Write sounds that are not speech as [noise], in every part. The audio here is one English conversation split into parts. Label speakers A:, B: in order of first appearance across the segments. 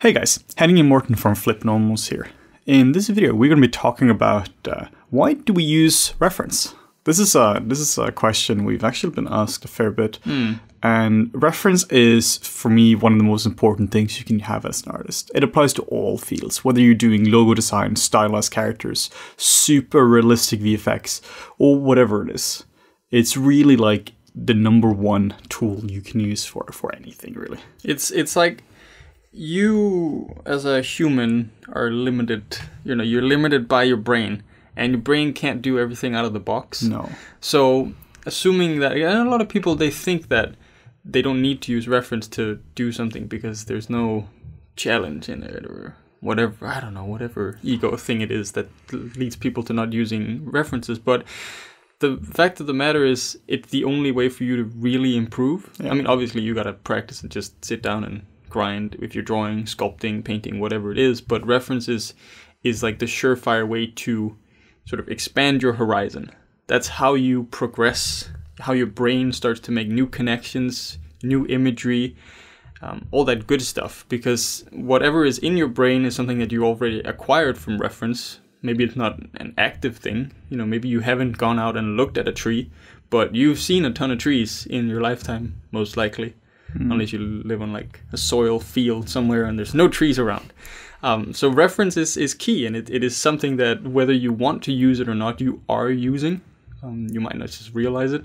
A: Hey guys, Henning and Morten from Flipped Normals here. In this video, we're going to be talking about uh, why do we use reference? This is a this is a question we've actually been asked a fair bit, and reference is for me one of the most important things you can have as an artist. It applies to all fields, whether you're doing logo design, stylized characters, super realistic VFX, or whatever it is. It's really like the number one tool you can use for for anything really.
B: It's it's like you as a human are limited. You know, you're limited by your brain, and your brain can't do everything out of the box.
A: No.
B: So, assuming that, and a lot of people they think that they don't need to use reference to do something because there's no challenge in it or whatever. I don't know, whatever ego thing it is that leads people to not using references, but. The fact of the matter is, it's the only way for you to really improve. I mean, obviously, you gotta practice and just sit down and grind if you're drawing, sculpting, painting, whatever it is. But references is like the surefire way to sort of expand your horizon. That's how you progress, how your brain starts to make new connections, new imagery, um, all that good stuff. Because whatever is in your brain is something that you already acquired from reference. Maybe it's not an active thing. You know, maybe you haven't gone out and looked at a tree, but you've seen a ton of trees in your lifetime, most likely unless you live on like a soil field somewhere and there's no trees around. Um, so reference is, is key, and it, it is something that whether you want to use it or not, you are using. Um, you might not just realize it.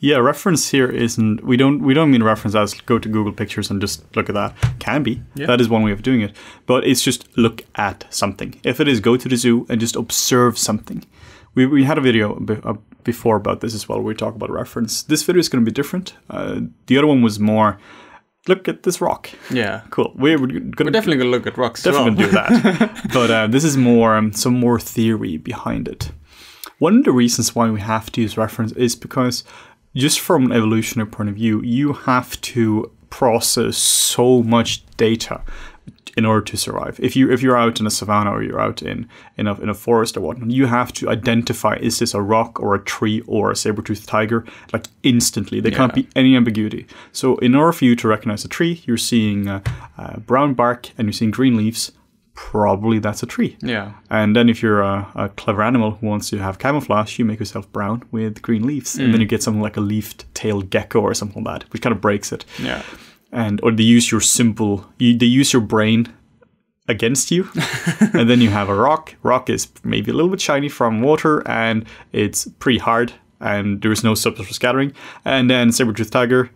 A: Yeah, reference here isn't. We don't. We don't mean reference as go to Google Pictures and just look at that. Can be.
B: Yeah.
A: That is one way of doing it. But it's just look at something. If it is go to the zoo and just observe something. We, we had a video uh, before about this as well. Where we talk about reference. This video is going to be different. Uh, the other one was more. Look at this rock.
B: Yeah,
A: Cool. We're, going to
B: we're definitely gonna look at rocks.
A: definitely
B: well.
A: gonna do that. [laughs] but uh, this is more um, some more theory behind it. One of the reasons why we have to use reference is because just from an evolutionary point of view, you have to process so much data in order to survive. If you if you're out in a savannah or you're out in in a, in a forest or whatnot, you have to identify is this a rock or a tree or a saber-toothed tiger like instantly. There can't be any ambiguity. So in order for you to recognize a tree, you're seeing uh, uh, brown bark and you're seeing green leaves. Probably that's a tree.
B: Yeah,
A: And then if you're a, a clever animal who wants to have camouflage, you make yourself brown with green leaves, and then mm. you get something like a leafed-tailed gecko or something like that, which kind of breaks it.
B: Yeah,
A: and or they use your simple you, they use your brain against you. [laughs] And then you have a rock. Rock is maybe a little bit shiny from water and it's pretty hard and there's no subsurface scattering. And then saber-tooth tiger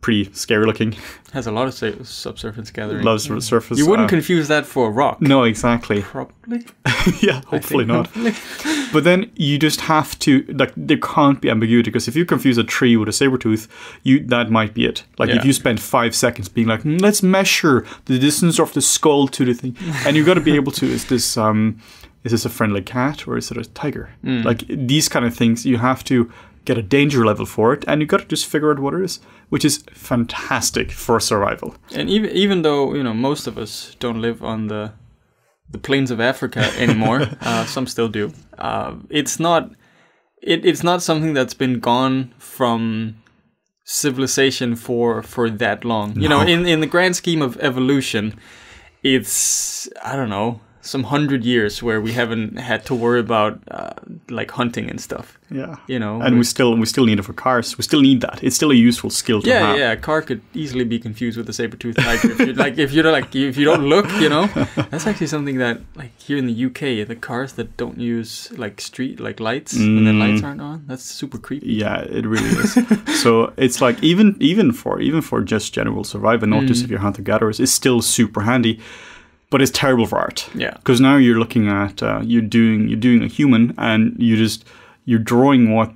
A: pretty scary looking
B: has a lot of subsurface scattering.
A: loves surface
B: you wouldn't
A: uh,
B: confuse that for a rock.
A: no exactly
B: Probably. [laughs]
A: yeah hopefully not [laughs] but then you just have to like there can't be ambiguity because if you confuse a tree with a saber tooth you that might be it like
B: Yeah.
A: if you spend five seconds being like "Mm, let's measure the distance of the skull to the thing [laughs] and you've got to be able to is this um is this a friendly cat or is it a tiger
B: Mm.
A: like these kind of things you have to get a danger level for it and you got to just figure out what it is which is fantastic for survival
B: And even even though you know most of us don't live on the the plains of Africa [laughs] anymore, uh, some still do. Uh, it's not it, it's not something that's been gone from civilization for for that long. You know, in in the grand scheme of evolution, it's I don't know some hundred years where we haven't had to worry about uh, like hunting and stuff.
A: yeah
B: You know,
A: and we still we still need it for cars we still need that it's still a useful skill to
B: Yeah,
A: have
B: yeah. A car could easily be confused with a saber tooth tiger. if you like, if you're like, if you don't look, you know, [laughs] that's actually something that, like, here in the UK, the cars that don't use like street like lights when the lights aren't on, that's super creepy.
A: Yeah, it really is. [laughs] so it's like even even for even for just general survival, not just if you're hunter gatherers, it's still super handy. But it's terrible for art.
B: Yeah.
A: Because now you're looking at uh, you're doing you're doing a human, and you just you're drawing what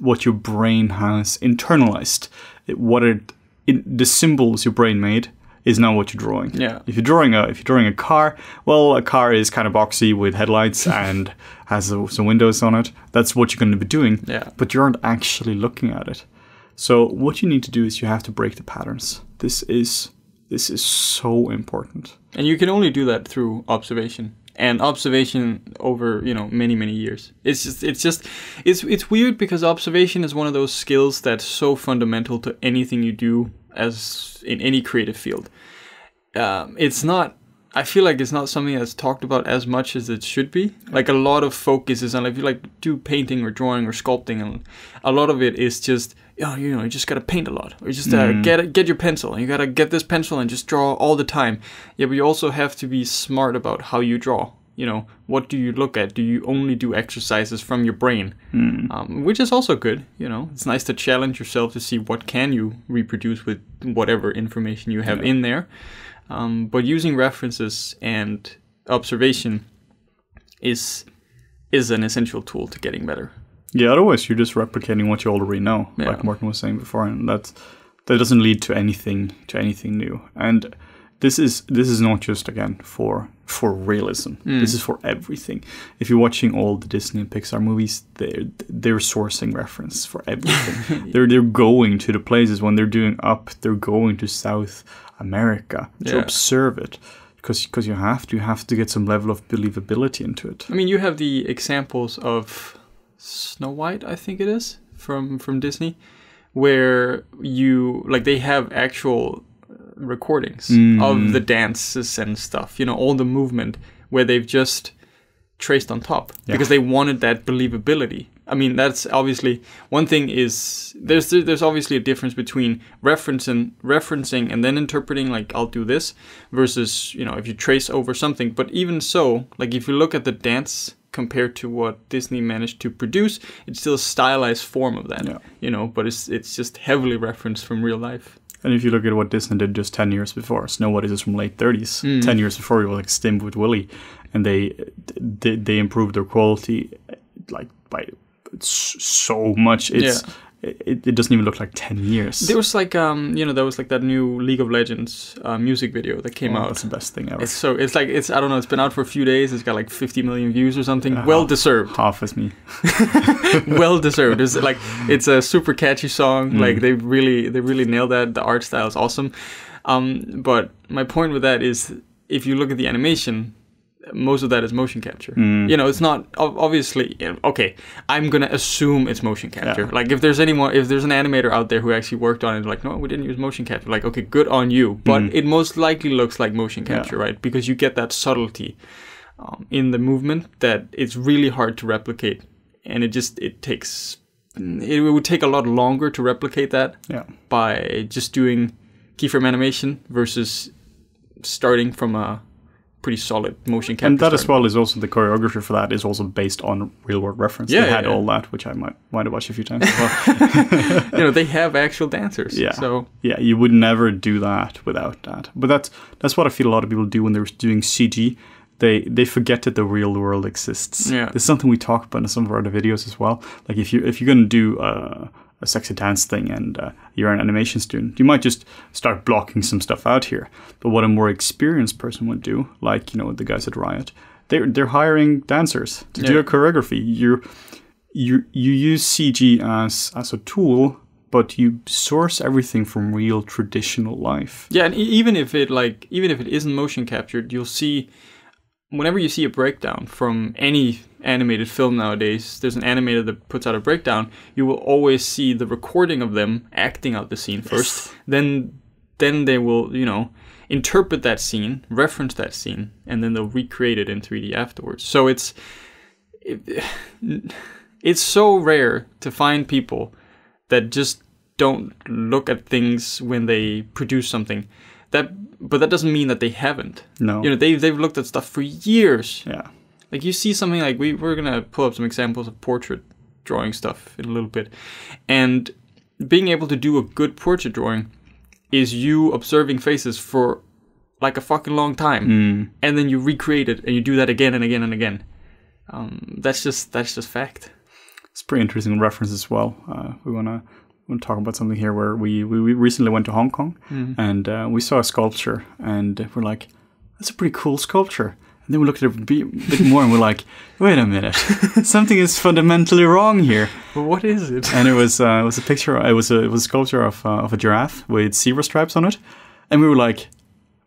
A: what your brain has internalized. It, what it, it the symbols your brain made is now what you're drawing.
B: Yeah.
A: If you're drawing a if you're drawing a car, well, a car is kind of boxy with headlights [laughs] and has uh, some windows on it. That's what you're going to be doing.
B: Yeah.
A: But you aren't actually looking at it. So what you need to do is you have to break the patterns. This is this is so important.
B: And you can only do that through observation and observation over you know many many years. It's just it's just it's it's weird because observation is one of those skills that's so fundamental to anything you do as in any creative field. Um, it's not. I feel like it's not something that's talked about as much as it should be. Like a lot of focus is on if you like do painting or drawing or sculpting, and a lot of it is just you know, you know, you just gotta paint a lot, or you just uh, get get your pencil, and you gotta get this pencil and just draw all the time. Yeah, but you also have to be smart about how you draw. You know, what do you look at? Do you only do exercises from your brain, um, which is also good. You know, it's nice to challenge yourself to see what can you reproduce with whatever information you have in there. Um, but using references and observation is is an essential tool to getting better.
A: Yeah, otherwise you're just replicating what you already know,
B: Yeah.
A: like Morten was saying before, and that that doesn't lead to anything to anything new. And this is this is not just again for for realism. Hmm. This is for everything. If you're watching all the Disney and Pixar movies, they're they're sourcing reference for everything. [laughs] they're they're going to the places when they're doing up. They're going to South America to
B: Yeah.
A: observe it because because you have to you have to get some level of believability into it.
B: I mean, you have the examples of Snow White, I think it is from from Disney, where you like they have actual recordings of mm. the dances and stuff. You know, all the movement where they've just traced on top because they wanted that believability. I mean, that's obviously one thing. Is there's there's obviously a difference between referencing referencing and then interpreting like I'll do this versus you know if you trace over something. But even so, like if you look at the dance compared to what Disney managed to produce, it's still a stylized form of that.
A: Yeah.
B: You know, but it's it's just heavily referenced from real life.
A: And if you look at what Disney did just 10 years before, Snow White is from late 30s. Mm. 10 years before, it was like Steamboat Willie. And they, they they improved their quality like by so much. It's it, it doesn't even look like 10 years.
B: There was like um you know there was like that new League of Legends uh, music video that came
A: Oh,
B: out.
A: That's the best thing ever.
B: It's so it's like it's I don't know. It's been out for a few days. It's got like 50 million views or something. Well deserved.
A: Half as me. [laughs]
B: well deserved. It's like it's a super catchy song. Like they really they really nailed that. The art style is awesome. Um, but my point with that is if you look at the animation, most of that is motion capture. You know, it's not obviously okay. I'm gonna assume it's motion capture.
A: Yeah.
B: Like if there's anyone, if there's an animator out there who actually worked on it, like no, we didn't use motion capture. Like okay, good on you. But it most likely looks like motion capture, right? Because you get that subtlety um, in the movement that it's really hard to replicate, and it just it takes it would take a lot longer to replicate that
A: Yeah.
B: by just doing keyframe animation versus starting from a pretty solid motion capture.
A: And that as well is also the choreography for that is also based on real world reference.
B: Yeah,
A: they
B: yeah,
A: had
B: yeah.
A: all that, which I might might have watched a few times as well. [laughs]
B: you know they have actual dancers.
A: Yeah.
B: So
A: yeah, you would never do that without that. But that's that's what I feel a lot of people do when they're doing CG. They they forget that the real world exists.
B: Yeah.
A: There's something we talk about in some of our other videos as well. Like if you if you're gonna do uh, a sexy dance thing and uh, you're an animation student, you might just start blocking some stuff out here. But what a more experienced person would do, like you know the guys at Riot, they're they're hiring dancers to do a choreography. You you you use CG as as a tool, but you source everything from real traditional life.
B: yeah, and even if it like even if it isn't motion captured, you'll see whenever you see a breakdown from any animated film nowadays, there's an animator that puts out a breakdown, you will always see the recording of them acting out the scene first. Then then they will, you know, interpret that scene, reference that scene, and then they'll recreate it in 3D afterwards. So it's it, [sighs] it's so rare to find people that just don't look at things when they produce something. That but that doesn't mean that they haven't.
A: No.
B: You know, they've they've looked at stuff for years.
A: Yeah.
B: Like you see something like we we're gonna pull up some examples of portrait drawing stuff in a little bit, and being able to do a good portrait drawing is you observing faces for like a fucking long time, and then you recreate it and you do that again and again and again. Um, that's just that's just fact.
A: It's pretty interesting reference as well. Uh, we wanna want to talk about something here where we, we, we recently went to Hong Kong and uh, we saw a sculpture and we're like, that's a pretty cool sculpture. And then we looked at it a bit, more and we're like, wait a minute, something is fundamentally wrong here.
B: But what is it?
A: And it was uh, it was a picture. It was a it was a sculpture of uh, of a giraffe with zebra stripes on it, and we were like,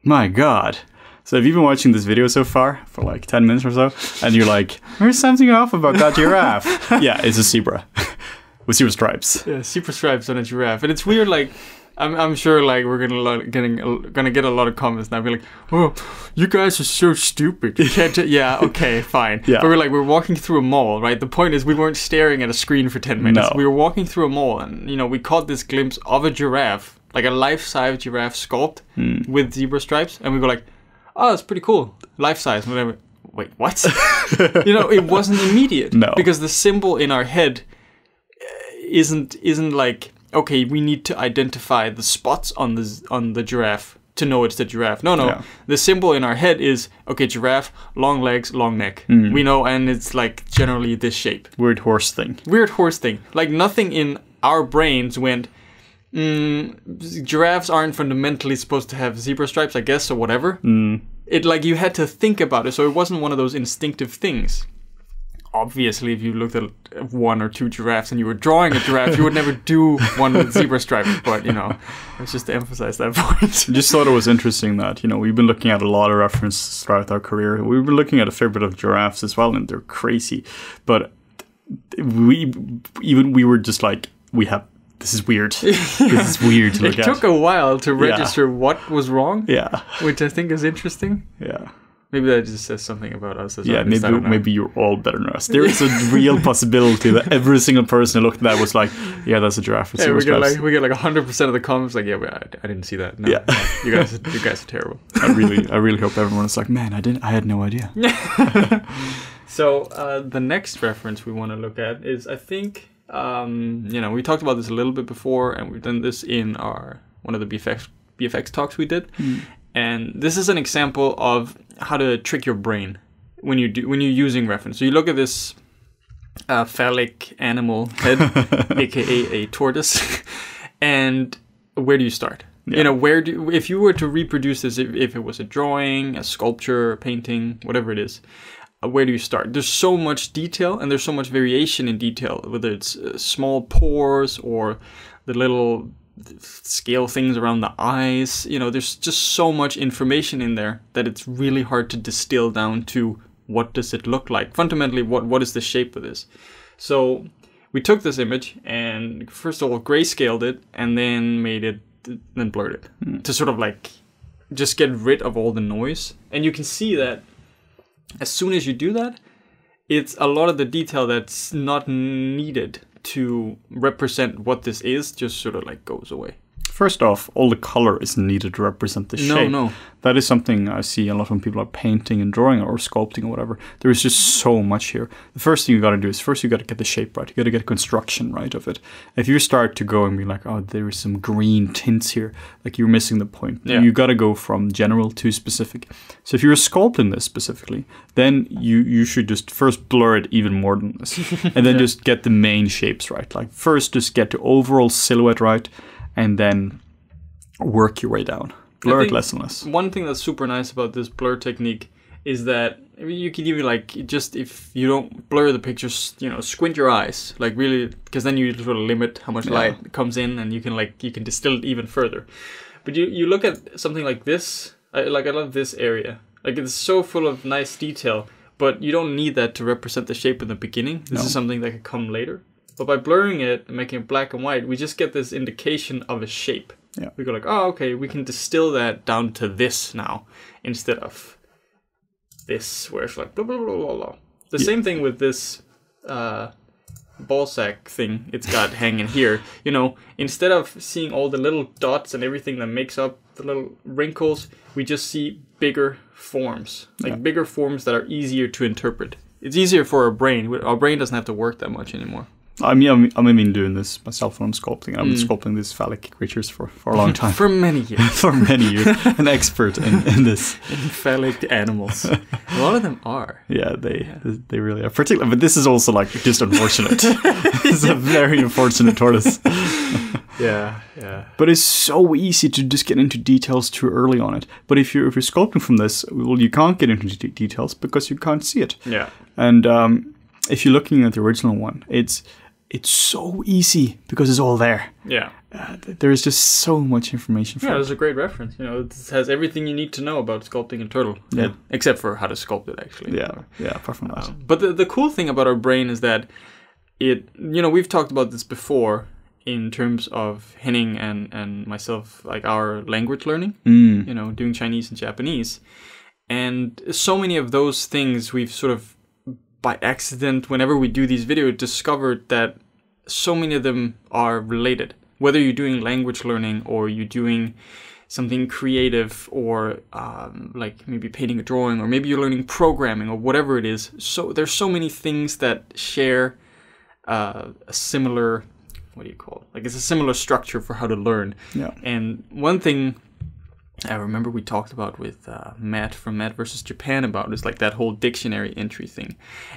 A: my god. So if you've been watching this video so far for like ten minutes or so, and you're like, there's something off about that giraffe. [laughs] yeah, it's a zebra [laughs] with zebra stripes.
B: Yeah, super stripes on a giraffe, and it's weird. Like I'm, I'm sure like we're gonna lo- getting a- gonna get a lot of comments now. Be like, oh, you guys are so stupid. You can't. ju-" yeah, [laughs] okay, fine.
A: Yeah.
B: But we're like we're walking through a mall, right? The point is we weren't staring at a screen for ten minutes.
A: No.
B: We were walking through a mall, and you know we caught this glimpse of a giraffe, like a life-size giraffe sculpt
A: Hmm.
B: with zebra stripes, and we were like, oh, it's pretty cool, life-size. Whatever. Wait, what? [laughs] you know, it wasn't immediate.
A: No.
B: Because the symbol in our head isn't isn't like okay we need to identify the spots on the on the giraffe to know it's the giraffe. No no.
A: Yeah.
B: the symbol in our head is okay giraffe long legs long neck.
A: Hmm.
B: we know and it's like generally this shape.
A: Weird horse thing.
B: weird horse thing. Like nothing in our brains went mm, giraffes aren't fundamentally supposed to have zebra stripes i guess or whatever. It like you had to think about it so it wasn't one of those instinctive things obviously if you looked at one or two giraffes and you were drawing a giraffe you would never do one with zebra stripes but you know it's just to emphasize that [laughs] point
A: I just thought it was interesting that you know we've been looking at a lot of references throughout our career. We've been looking at a fair bit of giraffes as well, and they're crazy. But we even we were just like we have this is weird. This is weird to look [laughs]
B: it
A: look
B: took
A: at.
B: a while to register what was wrong
A: yeah,
B: which i think is interesting
A: yeah,
B: maybe that just says something about us as
A: yeah.
B: artists,
A: Maybe maybe you're all better than us. There is a [laughs] real possibility that every single person who looked at that was like, yeah, that's a giraffe.
B: yeah, we get like we get like hundred percent of the comments like yeah, I, I didn't see that. No,
A: Yeah.
B: no, you guys, you guys are terrible. [laughs]
A: I really, I really hope everyone is like, man, I didn't, I had no idea. [laughs]
B: So uh, the next reference we want to look at is I think um, you know we talked about this a little bit before, and we've done this in our one of the BFX BFX talks we did, and this is an example of how to trick your brain when you do when you're using reference. So you look at this uh, phallic animal head, [laughs] aka a tortoise, [laughs] and where do you start?
A: Yeah.
B: You know, where do if you were to reproduce this, if, if it was a drawing, a sculpture, a painting, whatever it is, uh, where do you start? There's so much detail and there's so much variation in detail, whether it's uh, small pores or the little scale things around the eyes. You know, there's just so much information in there that it's really hard to distill down to what does it look like. Fundamentally, what what is the shape of this? So we took this image and first of all grayscaled it and then made it then blurred it hmm. to sort of like just get rid of all the noise. And you can see that as soon as you do that, it's a lot of the detail that's not needed to represent what this is just sort of like goes away.
A: First off, all the color is needed to represent the
B: No,
A: shape.
B: no. No.
A: That is something I see a lot when people are painting and drawing or sculpting or whatever. There is just so much here. The first thing you got to do is first you got to get the shape right. You got to get construction right of it. If you start to go and be like, oh, there is some green tints here, like you're missing the point.
B: Yeah.
A: You got to go from general to specific. So if you're sculpting this specifically, then you you should just first blur it even more than this, [laughs] and then just get the main shapes right. Like first, just get the overall silhouette right, and then work your way down. Blur it less and less.
B: One thing that's super nice about this blur technique is that you can even like just if you don't blur the pictures, you know, squint your eyes, like really, because then you sort of limit how much
A: Yeah.
B: light comes in, and you can like you can distill it even further. But you you look at something like this, I, like I love this area, like it's so full of nice detail, but you don't need that to represent the shape in the beginning. This
A: No.
B: is something that could come later. But by blurring it and making it black and white, we just get this indication of a shape.
A: Yeah.
B: We go like, oh, okay, we can distill that down to this now instead of this, where it's like blah blah blah blah blah. The
A: Yeah.
B: same thing with this uh, ball sack thing it's got [laughs] hanging here. You know, instead of seeing all the little dots and everything that makes up the little wrinkles, we just see bigger forms, like
A: Yeah.
B: bigger forms that are easier to interpret. It's easier for our brain. Our brain doesn't have to work that much anymore.
A: I mean, I'm, I'm even doing this myself when I'm sculpting. I've been
B: Mm.
A: sculpting these phallic creatures for, for a long time.
B: for many years. [laughs]
A: for many years. An expert in, in this. [laughs]
B: In phallic animals. A lot of them are.
A: Yeah, they they really are. Particularly, but this is also like just unfortunate. [laughs] it's a very unfortunate tortoise.
B: Yeah, yeah.
A: But it's so easy to just get into details too early on it. But if you're if you're sculpting from this, well, you can't get into de- details because you can't see it.
B: Yeah.
A: And um, if you're looking at the original one, it's it's so easy because it's all there.
B: Yeah.
A: Uh, there is just so much information for
B: Yeah, it's a great reference. You know, it has everything you need to know about sculpting a turtle.
A: Yeah.
B: Except for how to sculpt it, actually.
A: Yeah, yeah. Apart from that,
B: Um, but the, the cool thing about our brain is that it, you know, we've talked about this before. in terms of Henning and and myself, like our language learning.
A: Mm.
B: You know, doing Chinese and Japanese, and so many of those things we've sort of by accident, whenever we do these videos, discovered that so many of them are related. Whether you're doing language learning or you're doing something creative or um, like maybe painting a drawing or maybe you're learning programming or whatever it is so there's so many things that share uh, a similar what do you call it like it's a similar structure for how to learn
A: Yeah.
B: and one thing I remember we talked about with uh, Matt from Matt versus Japan about is like that whole dictionary entry thing.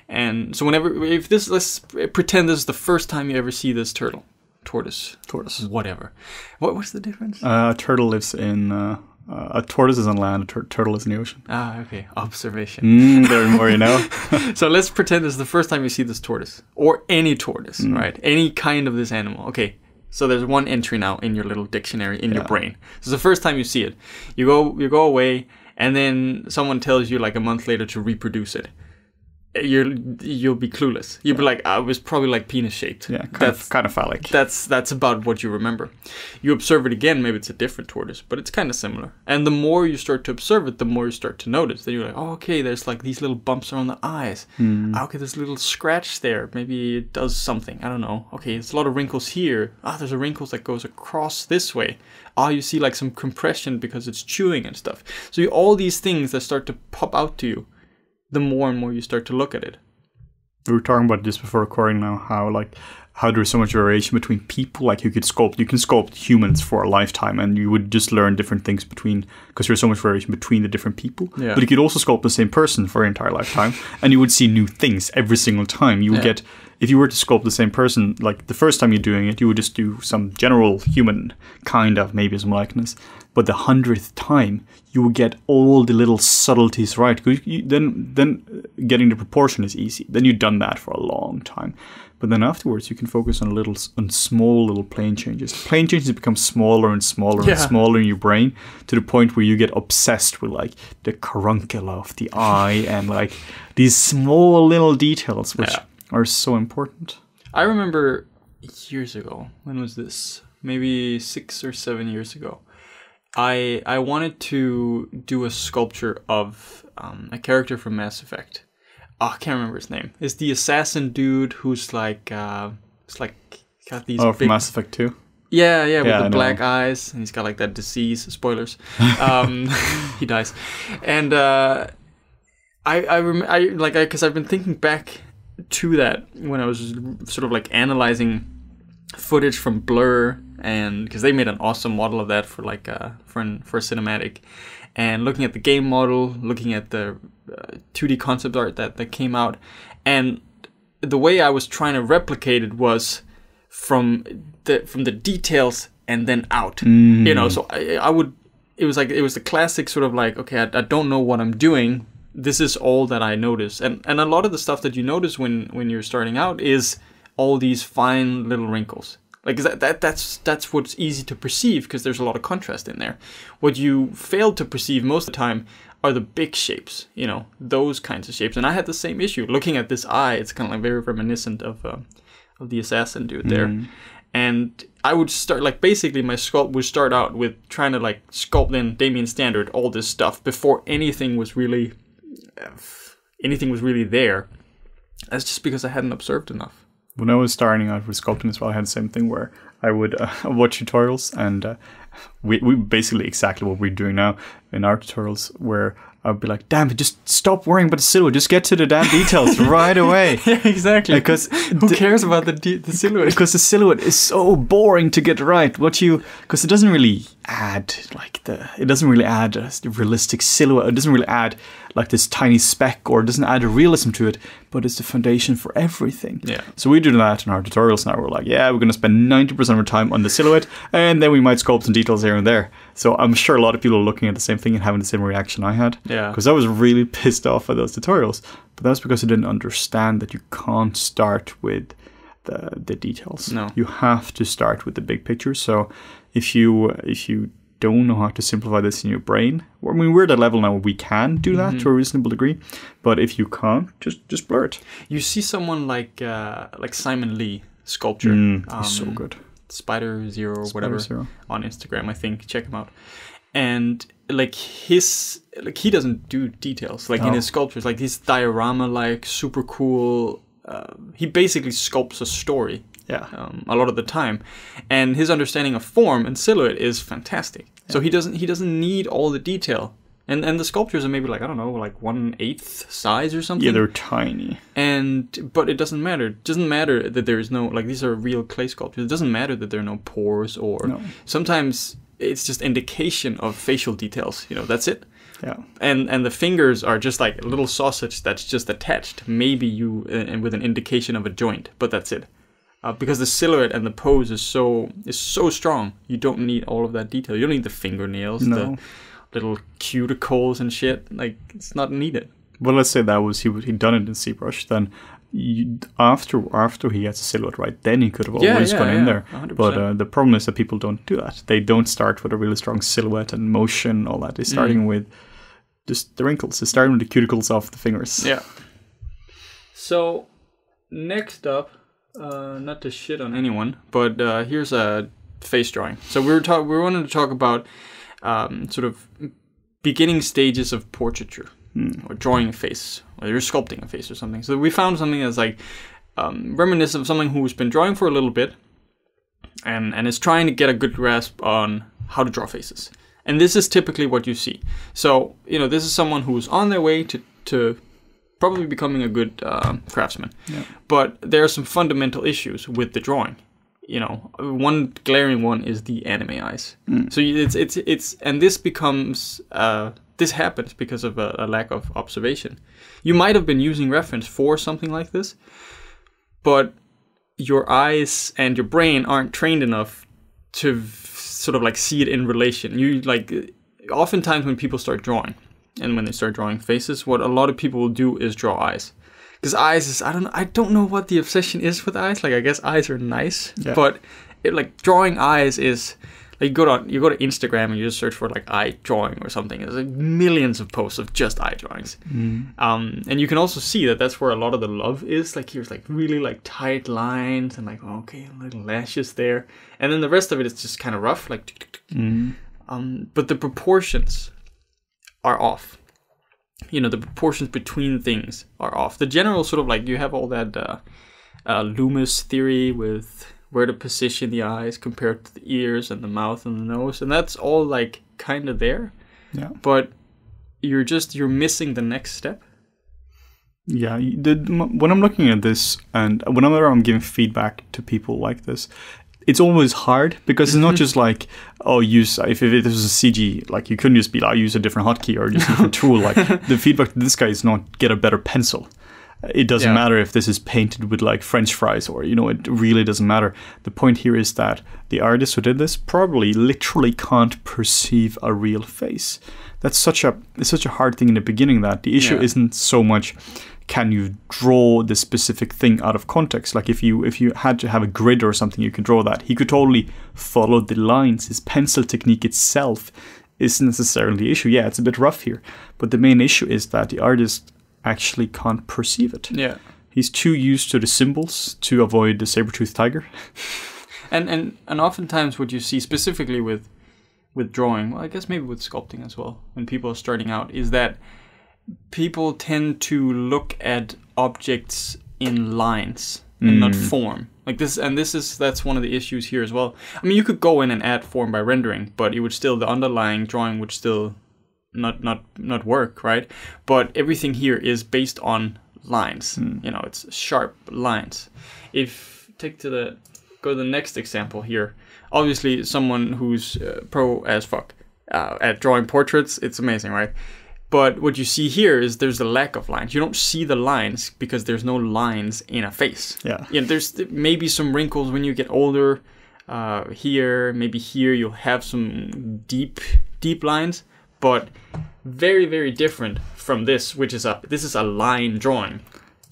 B: And so whenever if this let's pretend this is the first time you ever see this turtle, tortoise,
A: Tortoise.
B: whatever. What what's the difference?
A: Uh, a turtle lives in. Uh, uh, a tortoise is on land. A tur- turtle is in the ocean.
B: ah, okay, observation.
A: Mm, there more you know. [laughs]
B: so let's pretend this is the first time you see this tortoise or any tortoise,
A: Mm.
B: right? Any kind of this animal. Okay. So there's one entry now in your little dictionary in your brain. So it's the first time you see it. You go you go away and then someone tells you like a month later to reproduce it. You're you'll be clueless. You'll be like, I was probably like penis shaped.
A: Yeah, kind
B: That's
A: of kind of phallic.
B: that's that's about what you remember. You observe it again, maybe it's a different tortoise, but it's kind of similar. And the more you start to observe it, the more you start to notice. Then you're like, oh, okay, there's like these little bumps around the eyes. Ah, Okay, there's a little scratch there. Maybe it does something. I don't know. Okay, there's a lot of wrinkles here. Ah, there's a wrinkles that goes across this way. Ah, you see like some compression because it's chewing and stuff. So you, all these things that start to pop out to you, the more and more you start to look at it.
A: we were talking about this before recording now how like how there's so much variation between people like you could sculpt you can sculpt humans for a lifetime and you would just learn different things between because there's so much variation between the different people.
B: Yeah.
A: but you could also sculpt the same person for an entire lifetime [laughs] and you would see new things every single time. You would
B: Yeah.
A: get if you were to sculpt the same person like the first time you're doing it you would just do some general human kind of maybe some likeness. But the hundredth time you would get all the little subtleties right 'Cause you, then then getting the proportion is easy. Then you've done that for a long time but then afterwards you can focus on little on small little plane changes plane changes become smaller and smaller and smaller in your brain to the point where you get obsessed with like the caruncula of the eye [laughs] and like these small little details which
B: Yeah.
A: are so important
B: I remember years ago. When was this? Maybe six or seven years ago. I I wanted to do a sculpture of um, a character from Mass Effect. Oh, I can't remember his name. It's the assassin dude who's like uh, it's like got these
A: oh
B: big
A: from Mass Effect 2
B: yeah, yeah, with
A: Yeah, I
B: the black eyes, and he's got like that disease. Spoilers. [laughs] Um, [laughs] he dies, and uh, I, I, rem- I like, because I've been thinking back to that when I was sort of like analyzing footage from Blur, and because they made an awesome model of that for like uh, for an, for a cinematic, and looking at the game model, looking at the Uh, 2D concept art that that came out, and the way I was trying to replicate it was from the from the details and then out. You know, so I, I would. It was like it was the classic sort of like okay, I, I don't know what I'm doing. This is all that I notice, and and a lot of the stuff that you notice when when you're starting out is all these fine little wrinkles. Like that, that that's that's what's easy to perceive because there's a lot of contrast in there. What you fail to perceive most of the time are the big shapes, you know, those kinds of shapes. And I had the same issue looking at this eye. It's kind of like very reminiscent of uh, of the assassin dude there. And I would start like basically my sculpt would start out with trying to like sculpt in Damien Standard all this stuff before anything was really anything was really there. That's just because I hadn't observed enough.
A: when I was starting out with sculpting as well, I had the same thing where I would uh, [laughs] watch tutorials and uh, we, we basically exactly what we're doing now in our tutorials where I'd be like, damn it, just stop worrying about the silhouette, just get to the damn details [laughs] right away. [laughs]
B: yeah, exactly.
A: Because
B: who cares about the de- the silhouette?
A: because the silhouette is so boring to get right. What you because it doesn't really add like the it doesn't really add a realistic silhouette. It doesn't really add like this tiny speck or it doesn't add a realism to it. But it's the foundation for everything.
B: Yeah.
A: So we do that in our tutorials now. We're like, yeah, we're going to spend ninety percent of our time on the silhouette, and then we might sculpt some details here and there. So I'm sure a lot of people are looking at the same thing and having the same reaction I had.
B: Yeah.
A: Because I was really [laughs] pissed off at those tutorials, but that's because I didn't understand that you can't start with the the details.
B: No.
A: You have to start with the big picture. So if you if you don't know how to simplify this in your brain, I mean we're at a level now where we can do that
B: Mm-hmm.
A: to a reasonable degree. But if you can't, just just blur it.
B: You see someone like uh, like Simon Lee sculpture.
A: Mm,
B: um,
A: so good.
B: Spider Zero or whatever
A: Zero.
B: on Instagram. I think check him out. And like his like he doesn't do details like in his sculptures like his diorama like super cool. Uh, he basically sculpts a story
A: Yeah.
B: um, a lot of the time, and his understanding of form and silhouette is fantastic. So he doesn't he doesn't need all the detail, and and the sculptures are maybe like I don't know like one eighth size or something.
A: Yeah, they're tiny.
B: and but it doesn't matter. It doesn't matter that there is no like these are real clay sculptures. It doesn't matter that there are no pores or
A: No.
B: sometimes it's just indication of facial details. You know that's it
A: Yeah.
B: and and the fingers are just like a little sausage that's just attached maybe you uh, and with an indication of a joint but that's it uh, because the silhouette and the pose is so is so strong you don't need all of that detail you don't need the fingernails
A: No.
B: the little cuticles and shit like it's not needed
A: Well, let's say that was he he done it in ZBrush. Then you, after after he gets a silhouette right, then he could have
B: Yeah,
A: always
B: yeah,
A: gone in there.
B: 100%.
A: But uh, the problem is that people don't do that. They don't start with a really strong silhouette and motion, all that. They're starting
B: Mm.
A: with just the wrinkles. They're starting with the cuticles off the fingers.
B: yeah so next up uh, not to shit on anyone but uh, here's a face drawing. So we were talking we wanted to talk about um, sort of beginning stages of portraiture or drawing a face or you're sculpting a face or something. So we found something that's like um, reminiscent of someone who's been drawing for a little bit and and is trying to get a good grasp on how to draw faces. And this is typically what you see. So you know this is someone who's on their way to to probably becoming a good um craftsman.
A: Yeah.
B: but there are some fundamental issues with the drawing. You know one glaring one is the anime eyes. So it's it's it's and this becomes uh this happens because of a, a lack of observation. You might have been using reference for something like this but your eyes and your brain aren't trained enough to v- sort of like see it in relation. You like oftentimes when people start drawing and when they start drawing faces what a lot of people will do is draw eyes because eyes is I don't I don't know what the obsession is with eyes. Like I guess eyes are nice,
A: Yeah.
B: but it, like drawing eyes is like you go to you go to Instagram and you just search for like eye drawing or something. There's like millions of posts of just eye drawings, um, and you can also see that that's where a lot of the love is. Like here's like really like tight lines and like okay little lashes there, and then the rest of it is just kind of rough like. tick. Um, but the proportions are off. You know the proportions between things are off. The general sort of like you have all that uh, uh, loomis theory with where to position the eyes compared to the ears and the mouth and the nose and that's all like kind of there.
A: Yeah.
B: but you're just you're missing the next step.
A: Yeah, the, when I'm looking at this and whenever I'm giving feedback to people like this, it's always hard because it's not mm-hmm. just like, oh, use, if, if it was a CG, like you couldn't just be like, use a different hotkey or use a different [laughs] tool. Like the feedback to this guy is not get a better pencil. It doesn't
B: Yeah.
A: matter if this is painted with like French fries or, you know, it really doesn't matter. The point here is that the artist who did this probably literally can't perceive a real face. That's such a, it's such a hard thing in the beginning that the issue
B: Yeah.
A: isn't so much can you draw the specific thing out of context like if you if you had to have a grid or something you could draw that he could totally follow the lines his pencil technique itself isn't necessarily the issue yeah it's a bit rough here but the main issue is that the artist actually can't perceive it.
B: Yeah.
A: He's too used to the symbols to avoid the saber-toothed tiger. [laughs]
B: And and and oftentimes what you see specifically with with drawing well i guess maybe with sculpting as well when people are starting out is that people tend to look at objects in lines and not mm. form. Like this and this is that's one of the issues here as well. I mean you could go in and add form by rendering but it would still the underlying drawing would still not not not work right? But everything here is based on lines. You know it's sharp lines. If take to the go to the next example here. Obviously someone who's uh, pro as fuck uh, at drawing portraits it's amazing right? But what you see here is there's a lack of lines. You don't see the lines because there's no lines in a face.
A: Yeah.
B: yeah there's maybe some wrinkles when you get older. Uh, here maybe here you'll have some deep deep lines but very very different from this which is a this is a line drawing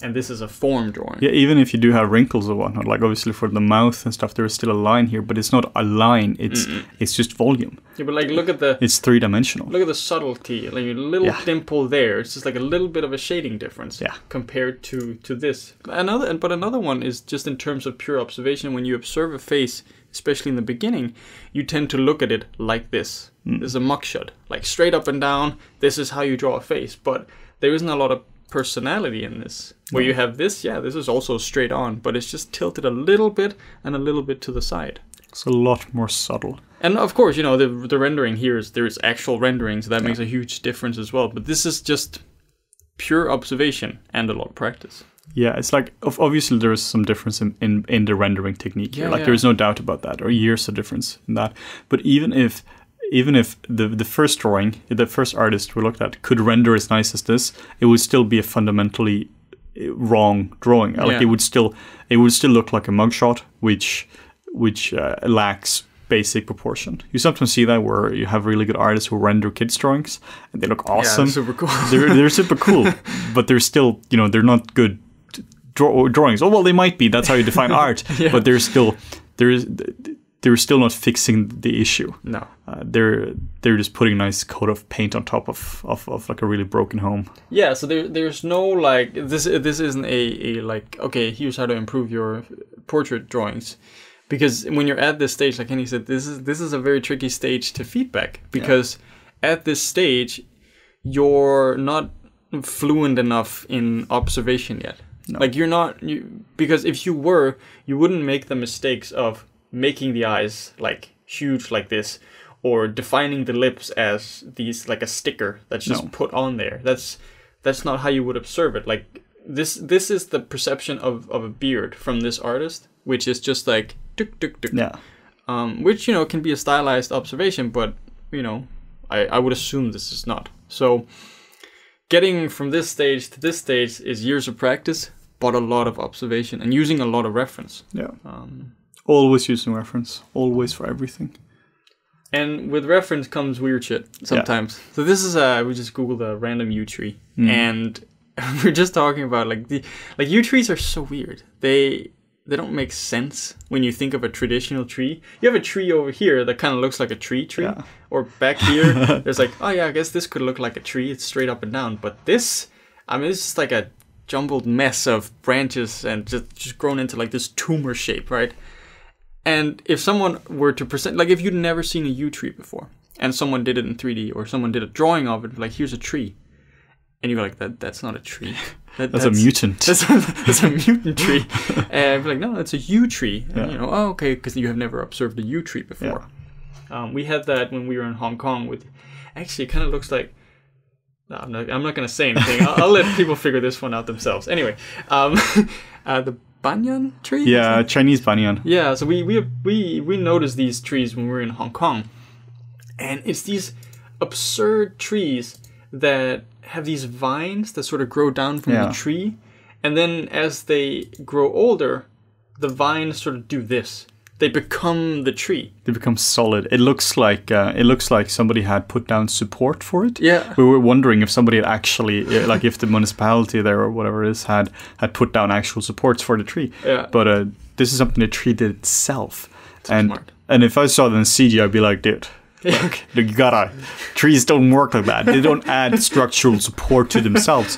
B: and this is a form drawing.
A: Yeah even if you do have wrinkles or whatnot like obviously for the mouth and stuff there is still a line here but it's not a line it's it's just volume.
B: Yeah, but like look at the
A: it's three-dimensional.
B: look at the subtlety like a little
A: Yeah.
B: dimple there it's just like a little bit of a shading difference
A: Yeah.
B: compared to to this. Another but another one is just in terms of pure observation when you observe a face especially in the beginning, you tend to look at it like this.
A: Hmm.
B: This is a mugshot, like straight up and down. This is how you draw a face, but there isn't a lot of personality in this. Where you have this, yeah, this is also straight on, but it's just tilted a little bit and a little bit to the side.
A: It's a lot more subtle.
B: And of course, you know the the rendering here is there's actual rendering, so that makes a huge difference as well. But this is just pure observation and a lot of practice.
A: Yeah, it's like obviously there is some difference in, in, in the rendering technique here.
B: Yeah,
A: Like
B: yeah.
A: there is no doubt about that, or years of difference in that. But even if even if the the first drawing, the first artist we looked at could render as nice as this, it would still be a fundamentally uh, wrong drawing. Like
B: Yeah.
A: it would still it would still look like a mugshot, which which uh, lacks basic proportion. You sometimes see that where you have really good artists who render kids drawings and they look awesome Yeah,
B: super cool.
A: they're they're super cool, [laughs] but they're still you know they're not good draw- drawings. Oh well, they might be. That's how you define [laughs] art, but they're still they're they're still not fixing the issue.
B: no.
A: Uh, they're they're just putting a nice coat of paint on top of, of, of like a really broken home.
B: Yeah, so there, there's no like this. This isn't a, a like okay. Here's how to improve your portrait drawings, because when you're at this stage, like Kenny said, this is this is a very tricky stage to feedback because at this stage, you're not fluent enough in observation yet. Like you're not you because if you were, you wouldn't make the mistakes of making the eyes like huge like this or defining the lips as these like a sticker that's just
A: No.
B: put on there. That's that's not how you would observe it. Like this this is the perception of, of a beard from this artist, which is just like tuk tuk tuk.
A: Yeah,
B: Um, which you know can be a stylized observation, but you know, I, I would assume this is not. So getting from this stage to this stage is years of practice, but a lot of observation and using a lot of reference.
A: yeah.
B: Um,
A: Always using reference. Always for everything.
B: And with reference comes weird shit sometimes. Yeah. So this is uh we just googled a random yew tree and [laughs] we're just talking about like the like yew trees are so weird. They they don't make sense when you think of a traditional tree. You have a tree over here that kind of looks like a tree tree,
A: Yeah.
B: or back here [laughs] there's like oh yeah I guess this could look like a tree. It's straight up and down, but this I mean it's just like a jumbled mess of branches and just just grown into like this tumor shape, right? And if someone were to present, like if you'd never seen a yew tree before, and someone did it in 3D, or someone did a drawing of it, like here's a tree, and you're like, that that's not a tree. [laughs] That,
A: That's, a mutant. [laughs]
B: That's a, that's a mutant tree. [laughs] and I'd like, no, it's a yew tree. And, you know, oh, okay, because you have never observed a yew tree before. Um, we had that when we were in Hong Kong with, actually, it kind of looks like. No, I'm not. I'm not gonna say anything. I'll, I'll let people figure this one out themselves. Anyway, um, [laughs] uh, the banyan tree.
A: yeah, Chinese banyan.
B: yeah, so we we we we noticed these trees when we were in Hong Kong, and it's these absurd trees that have these vines that sort of grow down from
A: Yeah.
B: the tree, and then as they grow older, the vines sort of do this. They become the tree.
A: They become solid. It looks like uh, it looks like somebody had put down support for it.
B: Yeah.
A: we were wondering if somebody had actually, uh, like, if the municipality there or whatever it is had had put down actual supports for the tree.
B: Yeah.
A: But uh, this is something the tree did itself. and
B: smart.
A: and if I saw it in CG, I'd be like, dude. [laughs]
B: Okay.
A: You gotta. Trees don't work like that. They don't add structural support to themselves.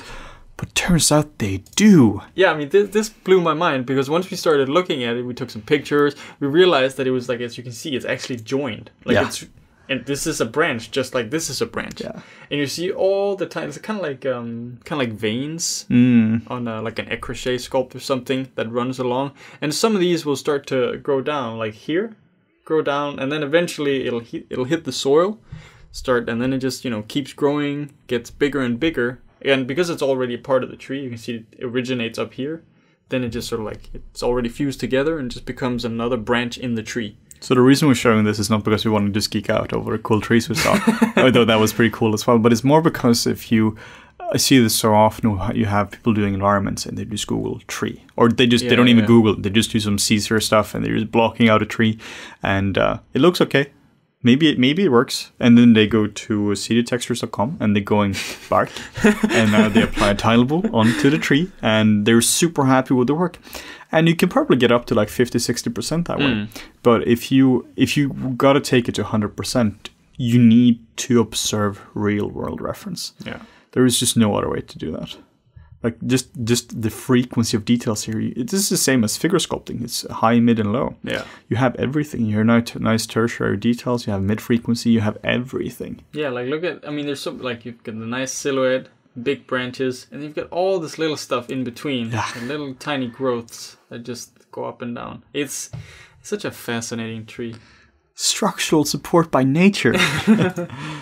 A: But turns out they do.
B: Yeah, I mean, this, this blew my mind because once we started looking at it, we took some pictures. We realized that it was like, as you can see, it's actually joined. Like
A: Yeah.
B: it's, and this is a branch, just like this is a branch.
A: Yeah.
B: And you see all the time. It's kind of like, um, kind of like veins
A: Mm.
B: on a, like an écorché sculpt or something that runs along. And some of these will start to grow down, like here, grow down, and then eventually it'll hit, it'll hit the soil, start, and then it just you know keeps growing, gets bigger and bigger. And because it's already part of the tree, you can see it originates up here. Then it just sort of like it's already fused together and just becomes another branch in the tree.
A: So the reason we're showing this is not because we want to just geek out over the cool trees we saw, [laughs] although that was pretty cool as well. But it's more because if you, I see this so often, you have people doing environments and they just Google tree, or they just they don't even
B: yeah.
A: Google, they just do some Caesar stuff and they're just blocking out a tree, and uh, it looks okay. Maybe it maybe it works, and then they go to cgtextures.com and they go in Bark, [laughs] and uh, they apply a tileable onto the tree, and they're super happy with the work. And you can probably get up to like 50, 60% that way. But if you if you gotta take it to 100%, you need to observe real world reference.
B: Yeah.
A: There is just no other way to do that. Like just just the frequency of details here. This is the same as figure sculpting. It's high, mid, and low.
B: Yeah.
A: You have everything. You have nice, nice tertiary details. You have mid frequency. You have everything.
B: Yeah, like look at I mean there's some like you've got the nice silhouette, big branches, and you've got all this little stuff in between.
A: Yeah.
B: Little tiny growths that just go up and down. It's such a fascinating tree.
A: Structural support by nature. [laughs]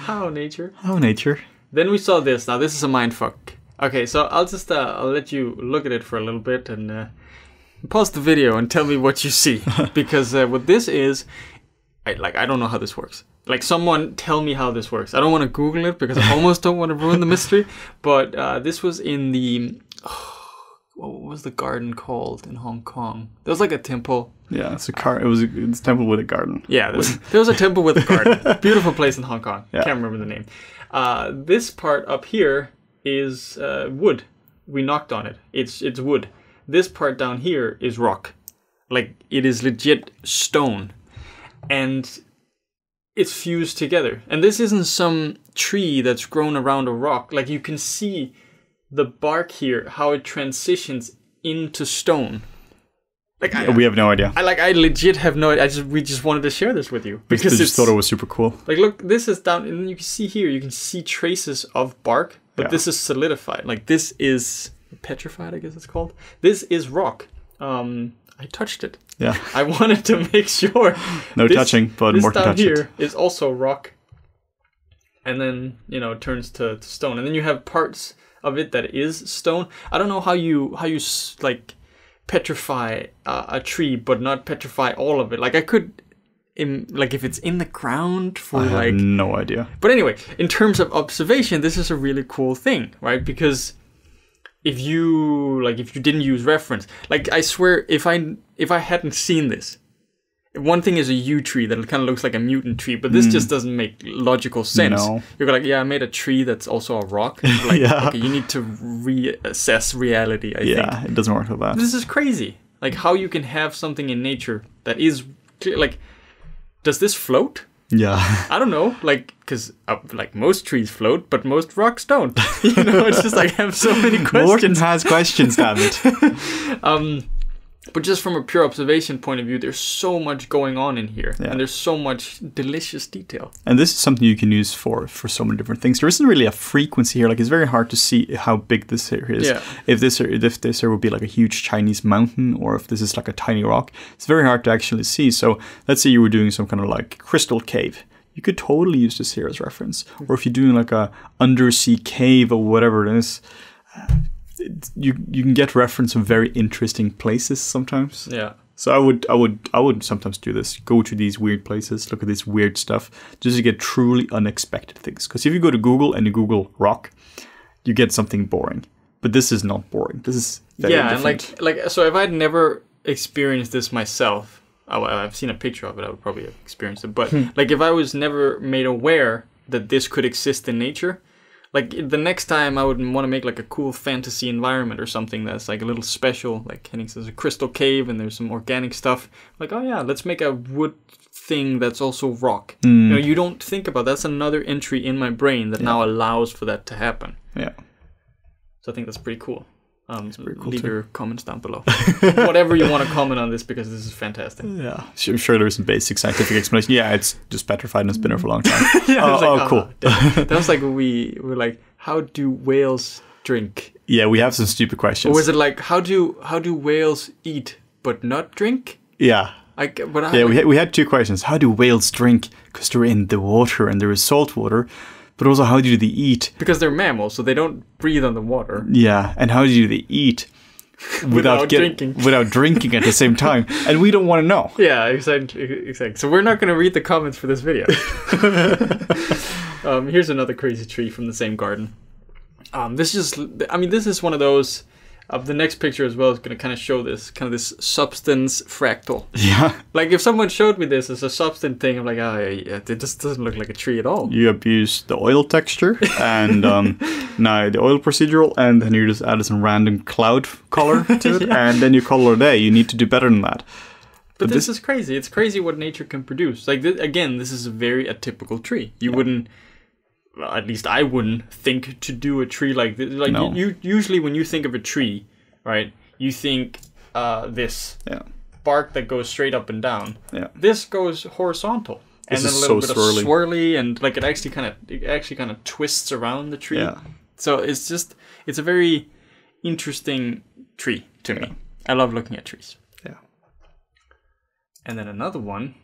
B: How nature?
A: oh, nature.
B: Then we saw this. Now this is a mind fuck. Okay, so I'll just uh, I'll let you look at it for a little bit and uh, pause the video and tell me what you see [laughs] because uh, what this is, I like I don't know how this works. Like someone tell me how this works. I don't want to Google it because I almost don't want to ruin the mystery. [laughs] But uh, this was in the [sighs] what was the garden called in Hong Kong? There was like a temple.
A: Yeah, it's a car. It was a, it's a temple with a garden.
B: Yeah, there was, there was a temple with a garden. [laughs] Beautiful place in Hong Kong.
A: Yeah.
B: Can't remember the name. Uh, this part up here is uh, wood. We knocked on it. It's it's wood. This part down here is rock. Like it is legit stone, and it's fused together. And this isn't some tree that's grown around a rock. Like you can see the bark here, how it transitions into stone. Like I,
A: We have no idea.
B: I like I legit have no I just we just wanted to share this with you
A: Because
B: it's
A: just thought it was super cool.
B: like look this is down and you can see here you can see traces of bark but
A: Yeah.
B: this is solidified. Like this is petrified I guess it's called. This is rock. Um I touched it.
A: Yeah. [laughs]
B: I wanted to make sure.
A: No
B: This-
A: touching, but
B: this
A: Morten
B: down here
A: it.
B: is also rock. And then you know it turns to, to stone. And then you have parts of it that is stone. I don't know how you how you s- like petrify uh, a tree but not petrify all of it. Like i could in, like if it's in the ground for
A: I have
B: like
A: no idea.
B: but anyway, in terms of observation, this is a really cool thing, right? Because if you like if you didn't use reference, like I swear if I if I hadn't seen this, one thing is a yew tree that kind of looks like a mutant tree, but this hmm. just doesn't make logical sense.
A: No.
B: You're like, yeah, I made a tree that's also a rock. [laughs] Like,
A: Yeah.
B: okay, you need to reassess reality. I think
A: Yeah, it doesn't work like that.
B: this is crazy. Like how you can have something in nature that is clear, like, does this float?
A: Yeah. [laughs]
B: I don't know, like, because uh, like most trees float, but most rocks don't. [laughs] you know, it's just like I have so many
A: questions.
B: questions.
A: has questions, damn it. [laughs]
B: Um, but just from a pure observation point of view, there's so much going on in here,
A: Yeah.
B: and there's so much delicious detail.
A: And this is something you can use for for so many different things. There isn't really a frequency here. Like it's very hard to see how big this here is.
B: Yeah.
A: If this if this here would be like a huge Chinese mountain, or if this is like a tiny rock, it's very hard to actually see. So let's say you were doing some kind of like crystal cave. You could totally use this here as reference. Or if you're doing like a undersea cave or whatever it is, uh, it- you you can get reference from very interesting places sometimes.
B: Yeah.
A: So I would, I would, I would sometimes do this. Go to these weird places, look at this weird stuff, just to get truly unexpected things. Because if you go to Google and you Google rock, you get something boring. But this is not boring. This is
B: yeah, and like like so if I'd never experienced this myself, I, I've seen a picture of it. I would probably have experienced it. But
A: Hmm.
B: like if I was never made aware that this could exist in nature, like the next time I would want to make like a cool fantasy environment or something that's like a little special. Like Henning says, a crystal cave and there's some organic stuff. Like oh yeah, let's make a wood thing that's also rock.
A: Hmm.
B: You know, you don't think about that's another entry in my brain that now allows for that to happen.
A: yeah,
B: So I think that's pretty cool. Um,
A: cool
B: leave
A: too.
B: your comments down below. [laughs] Whatever you want to comment on this because this is fantastic.
A: yeah. I'm sure there's some basic scientific explanation. Yeah, it's just petrified and it's been there for a long time. [laughs]
B: Yeah, I
A: oh,
B: like,
A: oh,
B: "Ah,
A: cool.
B: that was like [laughs] we were like, how do whales drink?
A: Yeah, we have some stupid questions.
B: Or
A: questions.
B: was it like how do how do whales eat but not drink?
A: yeah.
B: I g- but I,
A: Yeah, we had, we had two questions. How do whales drink? Because they're in the water and there is salt water. But also, how do they eat?
B: because they're mammals, so they don't breathe on the water.
A: Yeah, and how do they eat [laughs]
B: Without
A: get-
B: drinking. [laughs]
A: Without drinking at the same [laughs] time, and we don't want to know.
B: Yeah, exactly. Exactly. So we're not going to read the comments for this video. um, here's another crazy tree from the same garden. Um, this is, I mean, this is one of those. Uh, the next picture as well is going to kind of show this kind of this substance fractal.
A: Yeah, [laughs]
B: Like if someone showed me this as a substance thing, I'm like, oh yeah, yeah, it just doesn't look like a tree at all.
A: you abuse the oil texture and um, [laughs] now the oil procedural, and then you just add some random cloud color [laughs] to it, and then you color a day. You need to do better than that.
B: But this, is crazy. It's crazy what nature can produce. Like th- again, this is a very atypical tree. You wouldn't well, at least I wouldn't think to do a tree like this. Like
A: No.
B: you, usually when you think of a tree, right, you think uh, this
A: Yeah.
B: bark that goes straight up and down.
A: Yeah.
B: This goes horizontal.
A: This
B: and then a little
A: so
B: bit
A: swirly.
B: of swirly and like it actually kind of it actually kind of twists around the tree.
A: Yeah.
B: So it's just it's a very interesting tree to me. I love looking at trees.
A: Yeah.
B: And then another one,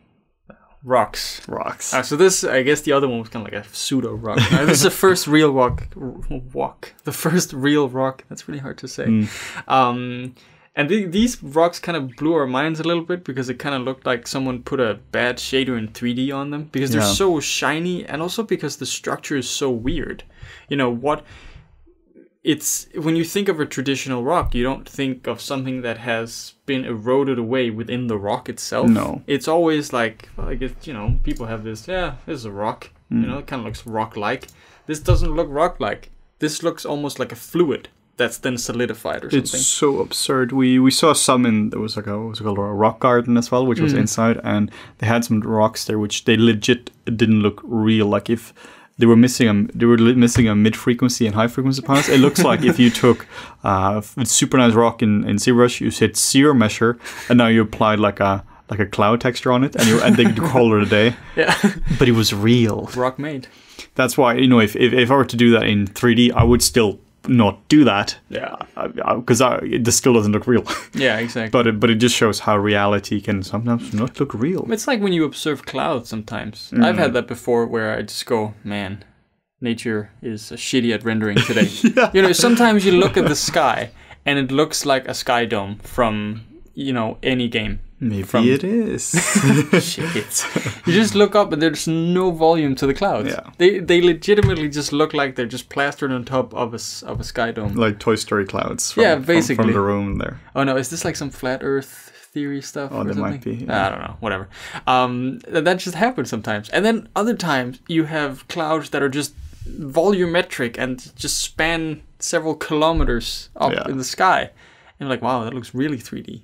B: rocks.
A: Rocks.
B: Uh, so this, I guess, the other one was kind of like a pseudo rock. Uh, this is the first real rock. [laughs] Walk. The first real rock. That's really hard to say.
A: Mm.
B: Um, and the, these rocks kind of blew our minds a little bit because it kind of looked like someone put a bad shader in 3D on them because they're
A: Yeah.
B: so shiny, and also because the structure is so weird. You know what? It's when you think of a traditional rock, you don't think of something that has been eroded away within the rock itself.
A: No.
B: it's always like, well, I guess you know, people have this. Yeah, this is a rock. You hmm. know, it kind of looks rock-like. This doesn't look rock-like. This looks almost like a fluid that's then solidified or something.
A: It's so absurd. We we saw some in there was like a was called a rock garden as well, which was hmm. inside, and they had some rocks there which they legit didn't look real. Like if they were missing a they were missing a mid frequency and high frequency parts. It looks like if you [laughs] took uh, a super nice rock in in ZBrush, you hit ZRemesher, and now you applied like a like a cloud texture on it, and you and they could call it a day. [laughs]
B: yeah,
A: But it was real.
B: rock made.
A: That's why you know if if, if I were to do that in 3D, I would still not do that
B: Yeah,
A: because it just still doesn't look real. [laughs]
B: yeah, exactly.
A: but it, but it just shows how reality can sometimes not look real.
B: It's like when you observe clouds sometimes. Mm. I've had that before where I just go, man, nature is shitty at rendering today. [laughs] You know, sometimes you look at the sky and it looks like a sky dome from, you know, any game.
A: Maybe
B: from-
A: it is. [laughs]
B: Shit. you just look up and there's no volume to the clouds.
A: Yeah.
B: They they legitimately just look like they're just plastered on top of a, of a sky dome.
A: like Toy Story clouds. From,
B: Yeah,
A: from- from, the room there.
B: Oh no, is this like some flat Earth theory stuff?
A: Oh, there might be, yeah.
B: I don't know. Whatever. Um, that just happens sometimes, and then other times you have clouds that are just volumetric and just span several kilometers up
A: Yeah.
B: in the sky, and you're like, wow, that looks really 3D.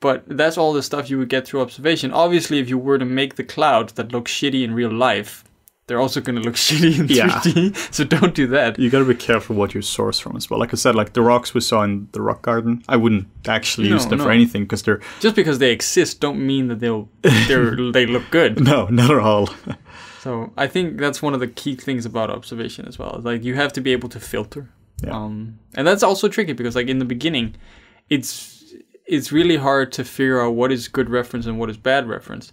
B: But that's all the stuff you would get through observation. Obviously, if you were to make the clouds that look shitty in real life, they're also going to look [laughs] shitty in
A: Yeah.
B: 3D. Yeah. So don't do that.
A: You got to be careful what you source from as well. Like I said, like the rocks we saw in the rock garden, I wouldn't actually use
B: No,
A: them for anything because they're
B: Just because they exist, don't mean that they'll they're, [laughs] they look good.
A: no, not at all. [laughs]
B: So I think that's one of the key things about observation as well. Like you have to be able to filter,
A: Yeah.
B: um, and that's also tricky because like in the beginning, it's it's really hard to figure out what is good reference and what is bad reference.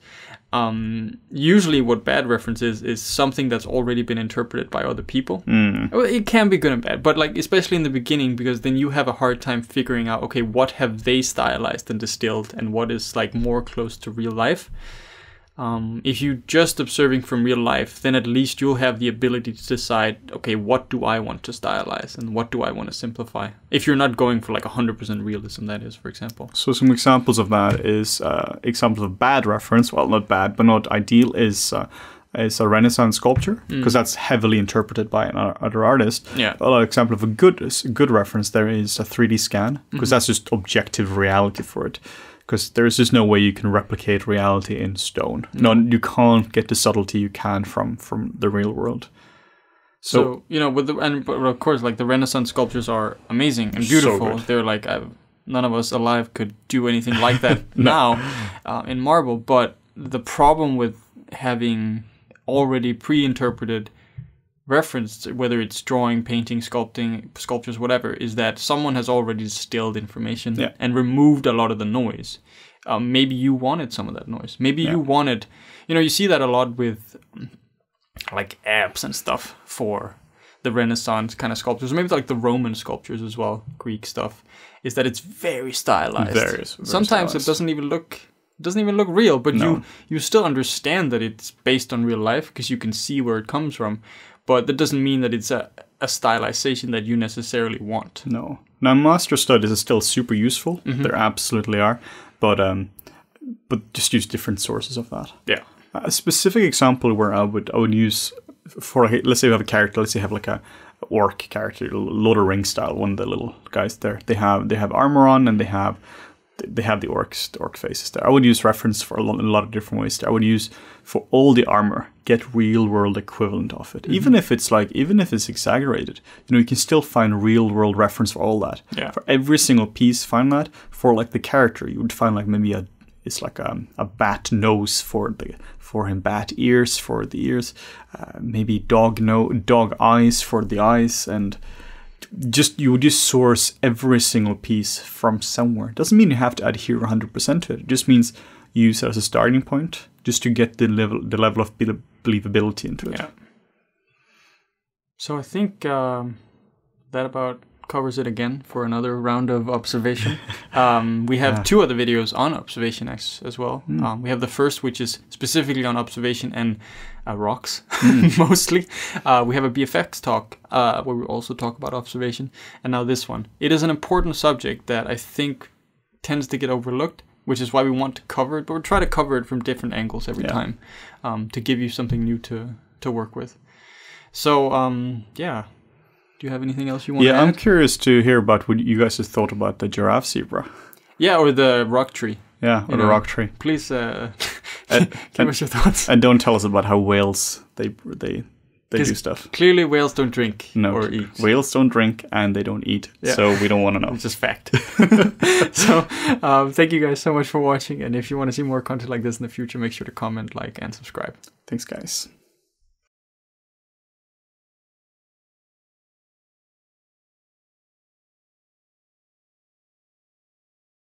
B: Um, usually, what bad reference is is something that's already been interpreted by other people.
A: Mm.
B: It can be good and bad, but like especially in the beginning, because then you have a hard time figuring out, okay, what have they stylized and distilled, and what is like more close to real life. Um, if you're just observing from real life, then at least you'll have the ability to decide, okay, what do I want to stylize and what do I want to simplify? If you're not going for like 100% realism, that is, for example.
A: So some examples of that is uh, examples of bad reference. Well, not bad, but not ideal. Is uh, is a Renaissance sculpture because that's heavily interpreted by another artist.
B: Yeah.
A: Well, an example of a good good reference there is a 3D scan because that's just objective reality for it. Because there's just no way you can replicate reality in stone. No, you can't get the subtlety you can from from the real world.
B: So,
A: So,
B: you know, with the and but of course, like the Renaissance sculptures are amazing and beautiful.
A: good.
B: They're like i none of us alive could do anything like that [laughs] now [laughs] uh, in marble. But the problem with having already pre-interpreted reference, whether it's drawing, painting, sculpting, sculptures, whatever, is that someone has already distilled information
A: Yeah.
B: and removed a lot of the noise. Um, maybe you wanted some of that noise. Maybe you wanted, you know, you see that a lot with like apps and stuff for the Renaissance kind of sculptures, maybe like the Roman sculptures as well, Greek stuff, is that it's very stylized.
A: Very- very
B: Sometimes
A: stylized.
B: it doesn't even look doesn't even look real, but
A: No.
B: you you still understand that it's based on real life because you can see where it comes from. But that doesn't mean that it's a, a stylization that you necessarily want.
A: No. Now, master studies is still super useful. They absolutely are, but um, but just use different sources of that.
B: Yeah.
A: A specific example where I would I would use for let's say we have a character. Let's say you have like a orc character, Lord of Ring style. One of the little guys there. They have they have armor on and they have they have the orcs, the orc faces there. I would use reference for a lot, a lot of different ways. There. I would use for all the armor, get real world equivalent of it. Even if it's like, even if it's exaggerated, you know, you can still find real world reference for all that.
B: Yeah.
A: For every single piece, find that. For like the character, you would find like maybe a it's like a, a bat nose for the for him, bat ears for the ears, uh, maybe dog no dog eyes for the eyes, and just you would just source every single piece from somewhere. Doesn't mean you have to adhere 100% to it. It just means use it as a starting point, just to get the level the level of belie- believability into it.
B: Yeah. So I think um, that about covers it again for another round of observation. [laughs] um, we have
A: Yeah.
B: two other videos on observation X as well. Um, we have the first, which is specifically on observation and uh, rocks, [laughs] mostly. Uh, we have a VFX talk uh, where we also talk about observation. And now this one. It is an important subject that I think tends to get overlooked, which is why we want to cover it, but we'll try to cover it from different angles every
A: Yeah.
B: time um, to give you something new to, to work with. So, um, yeah. Do you have anything else you want
A: Yeah,
B: to
A: Yeah,
B: I'm
A: curious to hear about what you guys have thought about the giraffe zebra.
B: yeah, or the rock tree.
A: Yeah, or
B: You
A: the
B: know.
A: rock tree.
B: Please uh, [laughs]
A: And, [laughs]
B: give us your thoughts.
A: and don't tell us about how whales they they they do stuff.
B: Clearly, whales don't drink
A: No,
B: or eat.
A: whales don't drink and they don't eat,
B: Yeah.
A: so we don't want to know.
B: It's just fact. [laughs] [laughs] so, um, thank you guys so much for watching. And if you want to see more content like this in the future, make sure to comment, like, and subscribe.
A: Thanks, guys.